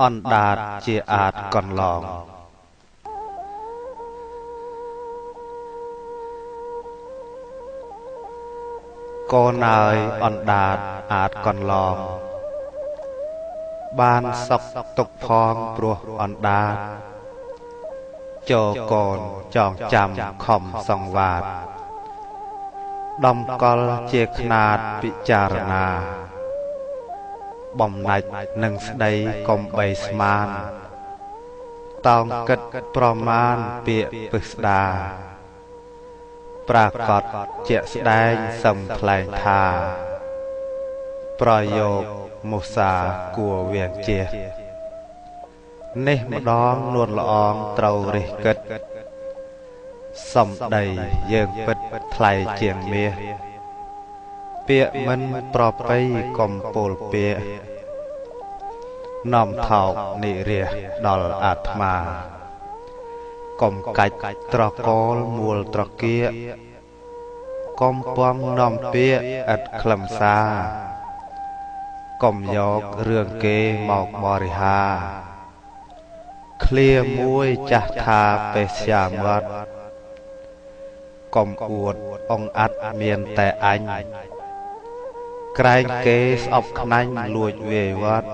អណ្ដាតជាអាចកន្លងកូនអើយអណ្ដាតអាចកន្លង បានសុខទុកផងព្រោះអណ្ដាតចូលកូនចងចាំខំសង្វាត ដំកល់ជាខ្នាតពិចារណា បំណាច់នឹងស្ដីកុំបីស្មានតោងគិតប្រមាណពាកពិស្ដាប្រាកដជាក់ស្ដែងសឹមថ្លែងថា ប្រយោគមុសាគួរវៀងជះនេះម្ដងនួនល្អងត្រូវរិះគិត សំដីយើងពិតថ្លៃជាងមាស ពាកមិនប្រប្រៃកំពូលពាកនាំថោកនិរិះដល់អាត្មាកុំកាច់ត្រកលមូលត្រកៀកកុំពំនាំពាកឥតខ្លឹមសារកុំយករឿងគេមកបរិហាឃ្លាមួយចាស់ថាបេស្យាមាត់កុំអួតអងអាត់មានតែអញ ក្រែងគេស្អប់ខ្នាញ់លួចវាយវត្ត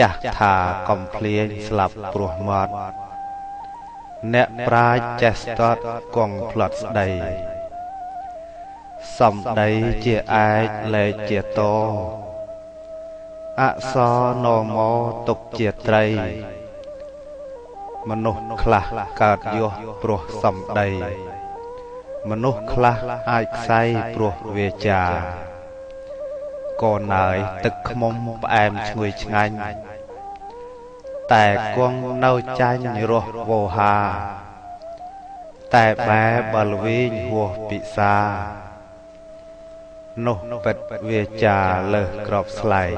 ចាស់ថាកំភ្លៀងស្លាប់ព្រោះមាត់អ្នកប្រាជ្ញចេះស្ទាត់គង់ផ្លត់ស្ដីសំដីជាឯកលែកជាតអក្សរណមទុកជាត្រី មនុស្សខ្លះកើតយោព្រោះសំដី មនុស្សខ្លះអាចខ្សែព្រោះវាចា កូនអើយទឹកខ្មុំផ្អែមឈ្ងុយឆ្ងាញ់តែគង់នៅចាញ់រស់វោហា តែបែបលវិញហួសពិសានោះពិតវាចាលើសក្របស្លែក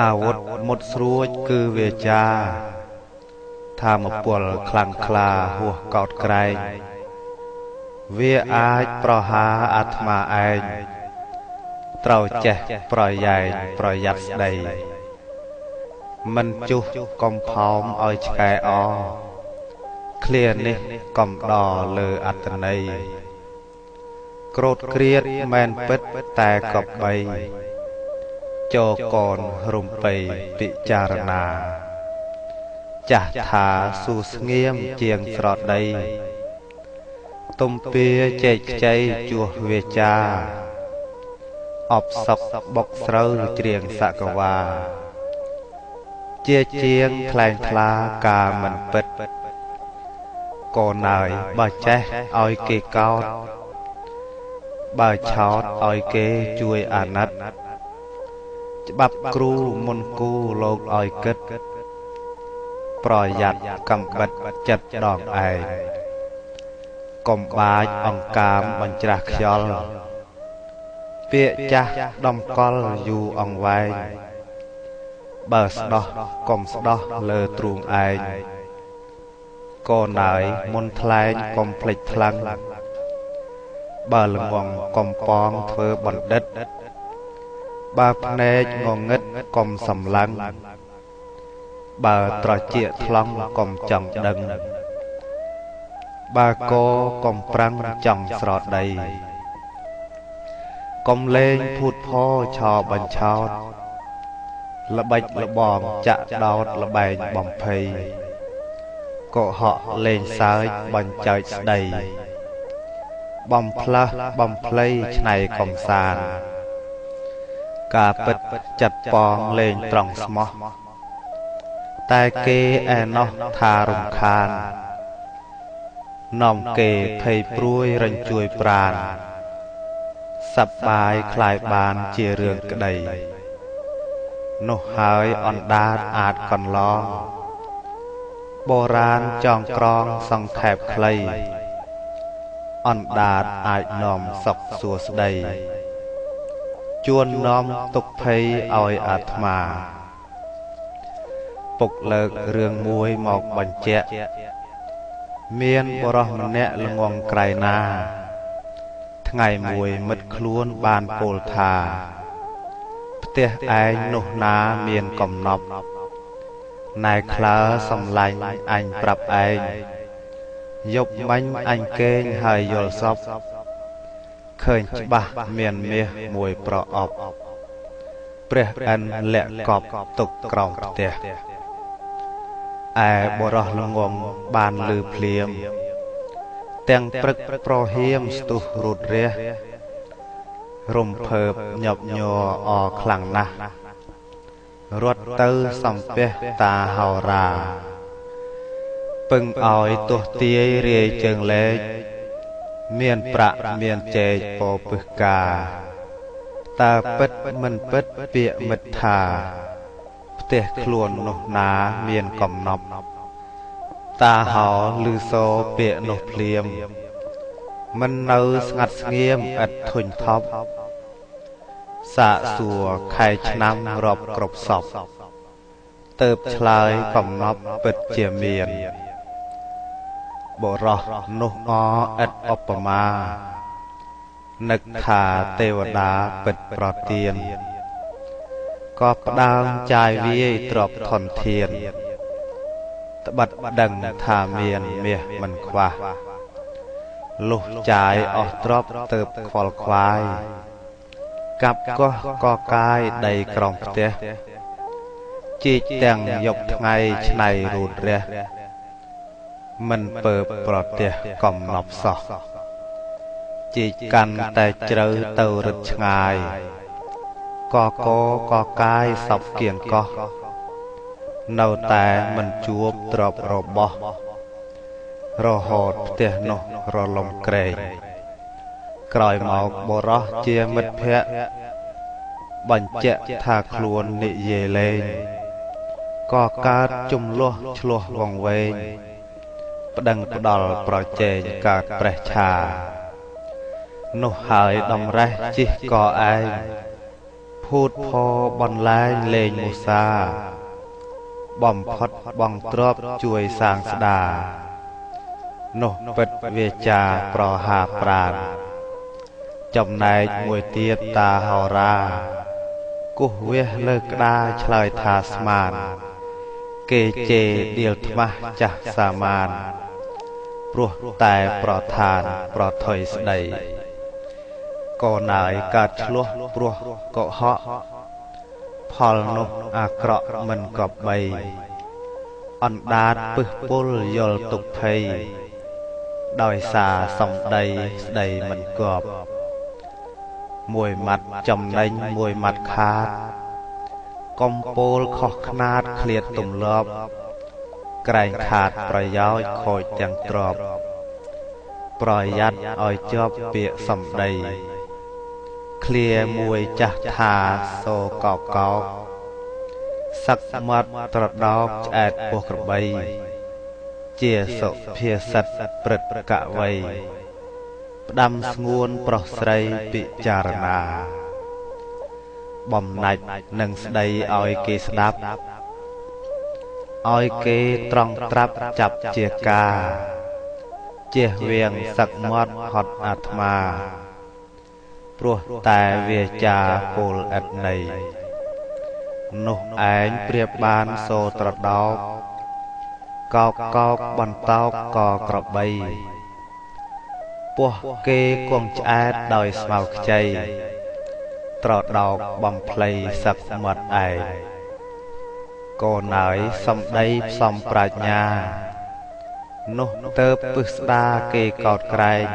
អាវុធមុតស្រួចគឺវាចាធម្មពលខ្លាំងក្លាហួសកោតក្រែង វាអាចប្រហារអាត្មាឯង ត្រូវចេះប្រយែងប្រយ័ត្នស្ដីមិនជុះកំផោមឲ្យឆ្កែអឃ្លានេះកំដរលើអត្តន័យក្រោតក្រៀតមែនពិតតែកបីចូលកូនរំពៃពិចារណា ចាស់ថាស៊ូស្ងៀមជាងស្រដី ទំពាជែកខ្ចីជួសវាចា អបសពបុកស្រូវច្រៀងសកវា ជាជាងថ្លែងថ្លាការមិនពិតកូនអើយបើចេះឲ្យគេកោតបើឆោតឲ្យគេជួយអាណិត ច្បាប់គ្រូមុនគូលោកឲ្យគិត ប្រយ័ត្នកំបិតចិត្តដងឯងកុំបាចអង្កាមបញ្ច្រាស់ខ្យល់ ពាកចាស់ដំកល់យូរអង្វែងបើស្ដោះកុំស្ដោះលើទ្រូងឯងកូនអើយមុនថ្លែងកុំភ្លេចថ្លឹងបើល្ងងកុំប៉ងធ្វើបណ្ឌិត បើភ្នែកងងឹតកុំសម្លឹងបើត្រជាថ្លង់កុំចង់ដឹងបើកកុំប្រឹងចង់ស្រដី កុំលេងភូតផឆោបញ្ឆោតល្បិចលបងចាក់ដោតលបែងបំភ័យកុហកលេងសើចបញ្ចើចស្ដីបំផ្លាស់បំភ្លៃឆ្នៃកំសានការពិតចិត្តប៉ងលេងត្រង់ស្មោះតែគេឯណោះថារំខាននាំគេភ័យព្រួយរញ្ជួយប្រាន សប្បាយខ្លាយបានជារឿងក្តីនោះហើយអណ្ដាតអាចកន្លងបុរាណចងក្រងសង្ខេបខ្លីអណ្ដាតអាចនាំសុខសួស្តីជួននាំទុក្ខភ័យឲ្យអាត្មាពុកលើករឿងមួយមកបញ្ជាក់មានបរោះម្នាក់ល្ងងក្រៃណា ថ្ងៃមួយមិត្តខ្លួនបានពោលថាផ្ទះឯងនោះណាមានកំណប់ណែក្លើសំឡាញ់អញប្រាប់ឯងយប់មាញ់អញកេងហើយយល់សពឃើញច្បាស់មានមាសមួយប្រអប់ព្រះអិនលាក់កប់ទុកក្រោមផ្ទះឯបរោះល្ងងបានលឺភ្លៀម ទាំងព្រឹកប្រហៀមស្ទុះរូតរះរំភើបញាប់ញ័រអខ្លាំងណាស់រត់ទៅសំពះតាហោរាពឹងឲ្យទោះទាយរាយជើងលេខមានប្រាក់មានចេកពោពឹសកាតើពិតមិនពិតពាក្យមិត្តថាផ្ទះខ្លួននោះណាមានកំណប់ តាហោឮសូរពាក្យនោះភ្លាម មិននៅស្ងាត់ស្ងៀមឥតធុញថប់សាកសួរខែឆ្នាំរាប់គ្រប់សពទៅបឆ្លើយកំណប់ពិតជាមានបរោះនោះអឥតឧបមានឹកថាទេវតាពិតប្រទៀនក៏ផ្ដើមចាយវាយទ្របធនធាន ត្បិតដឹងថាមានមាសមិនខ្វះលុះចាយអស់ទ្របទៅខ្វល់ខ្វាយកាប់កោះកកាយដីក្រំផ្ទះជីកទាំងយប់ថ្ងៃឆ្នៃរូតរះមិនពើប្រទះកំណប់សោះជីកកាន់តែជ្រៅទៅរឹតឆ្ងាយកកកកាយសពគៀនកោះ នៅតែមិនជួបទ្របរបស់ រហូតផ្ទះនោះរលំក្រែងក្រោយមកបរោះជាមិត្តភ័ក្តិបញ្ជាក់ថាខ្លួននិយាយលេងក៏កើតចំលោះឆ្លោះវងវែងប្តឹងផ្ដាល់ប្រជែងកើតប្រេះឆា នោះហើយដំរេះជិះកឯងភូតផបន្លែងលេងមុសា បំផុតបងទ្របជួយសាងស្ដានោះពិតវាចាប្រហាប្រានចំណែកមួយទៀតតាហោរាគោះវះលើក្តារឆ្លើយថាស្មាន គេជេរដៀលថ្មាស់ចាស់សាមាន ព្រោះតែប្រឋានប្រថុយស្ដីក៏ណាយកើតឆ្លោះព្រោះកុហក ផលនោះអាក្រក់មិនគប្បី អណ្ដាតពឹសពុលយល់ទុកភ័យដោយសារសំដីស្ដីមិនគប់មួយម៉ាត់ចំណេញមួយម៉ាត់ខាតកំពូលខុសខ្នាតឃ្លាតទម្លាប់ក្រែងខាតប្រយោជន៍ខូចទាំងទ្រពប្រយ័ត្នឲ្យជាប់ពាក្យសំដី ឃ្លាមួយចាស់ថាសូកោកោសឹកមាត់ត្រដោកឆ្អែតពោះក្របី ជាសុភាសិតព្រឹត្តកវ័យផ្ដាំស្ងួនប្រុសស្រីពិចារណា បំណាច់នឹងស្ដីឲ្យគេស្ដាប់ឲ្យគេត្រង់ត្រាប់ចាប់ជាការជះវៀងសឹកមាត់ហត់អាត្មា ព្រោះតែវាចាពលឥតន័យនោះឯងព្រៀបបានសូត្រដោកកោកកោកបន្តោកកក្របីពោះគេគង់ឆ្អែតដោយស្មៅខ្ចីត្រដោកបំភ្លៃសឹកមាត់ឯងកូនហើយសំដីផ្សំប្រាជ្ញា នោះទៅពឹសស្ដាគេកោតក្រែង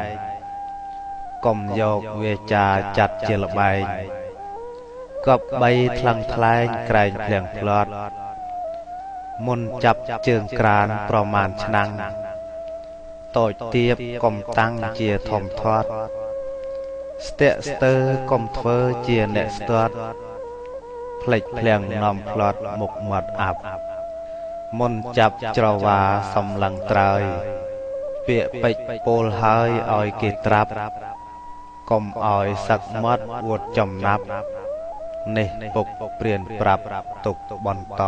កុំយកវាចាចាត់ជាលបែងកប់បីថ្លឹងថ្លែងក្រែងភ្លៀងផ្្លាត់មុនចាប់ជើងក្រានប្រមាណឆ្នាំងតូចទៀបកុំតាំងជាធំធាត់ស្ទាក់ស្ទើកុំធ្វើជាអ្នកស្ទាត់ផ្លេចភ្លៀងនាំផ្្លាត់មុខមាត់អាប់មុនចាប់ច្រវាសំឡឹងត្រើយពាកពេចពោលហើយឲ្យគេត្រាប់ កុំឲ្យសឹកមាត់អួតចំណាប់ នេះពុកព្រានប្រាប់ទុកបន្ត